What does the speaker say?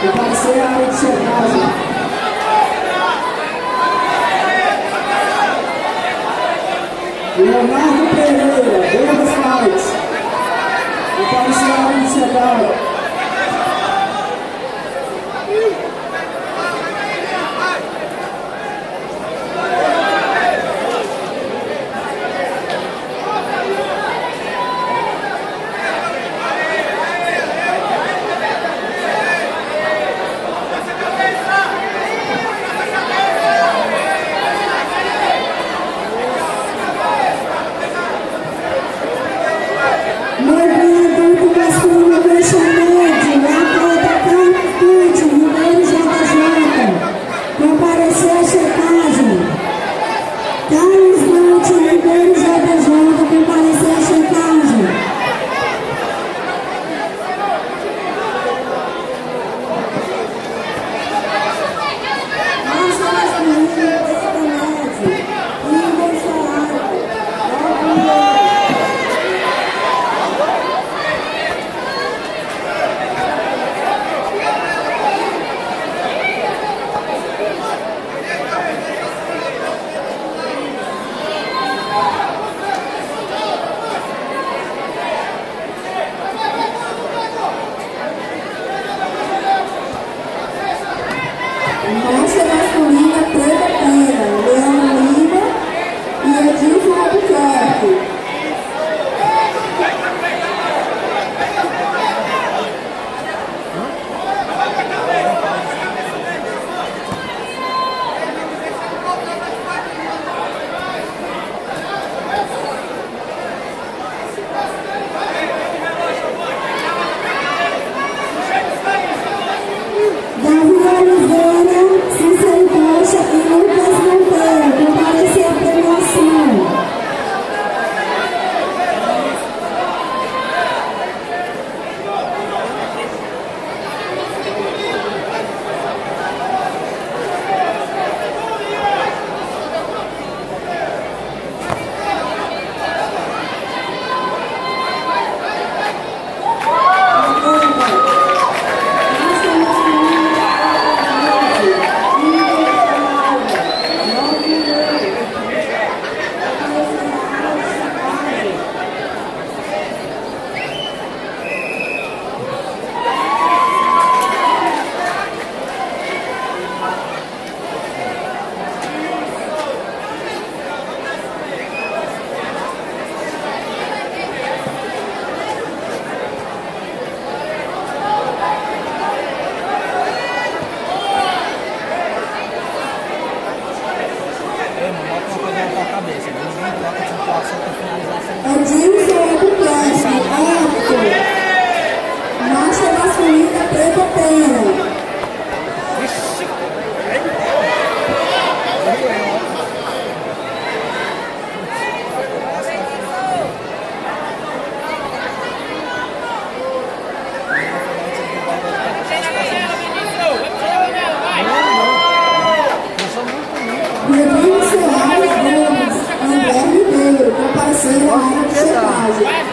Comparecer à área de. Leonardo Pereira, Davis Fight. Comparecer à área de. Yes. Juvenil 16 e 17, masculina Isaac.